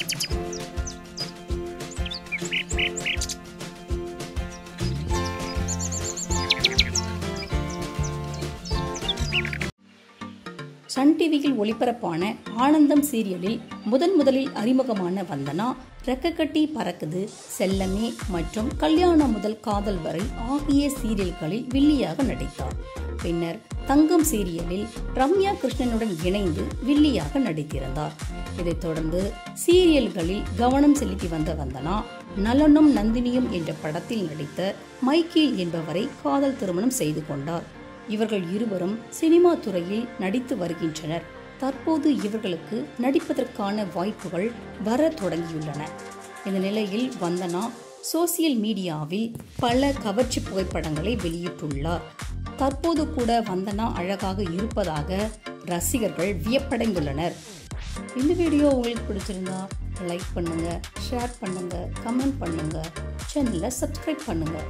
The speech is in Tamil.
Thank you சன் டிவியில் ஒளிபரப்பான ஆனந்தம் சீரியலில் முதன் முதலில் அறிமுகமான வந்தனா ரெக்கக்கட்டி பறக்குது செல்லமே மற்றும் கல்யாணம் முதல் காதல் வரை ஆகிய சீரியல்களில் வில்லியாக நடித்தார். பின்னர் தங்கம் சீரியலில் ரம்யா கிருஷ்ணனுடன் இணைந்து வில்லியாக நடித்திருந்தார். இதைத் தொடர்ந்து சீரியல்களில் கவனம் செலுத்தி வந்த வந்தனா நலனும் நந்தினியும் என்ற படத்தில் நடித்த மைக்கேல் என்பவரை காதல் திருமணம் செய்து கொண்டார். இவர்கள் இருவரும் சினிமா துறையில் நடித்து வருகின்றனர். தற்போது இவர்களுக்கு நடிப்பதற்கான வாய்ப்புகள் வர தொடங்கியுள்ளன. இந்த நிலையில் வந்தனா சோசியல் மீடியாவில் பல கவர்ச்சி புகைப்படங்களை வெளியிட்டுள்ளார். தற்போது கூட வந்தனா அழகாக இருப்பதாக ரசிகர்கள் வியப்படைந்துள்ளனர். இந்த வீடியோ உங்களுக்கு பிடிச்சிருந்தா லைக் பண்ணுங்கள் ஷேர் பண்ணுங்கள் கமெண்ட் பண்ணுங்கள் சேனலை சப்ஸ்கிரைப் பண்ணுங்கள்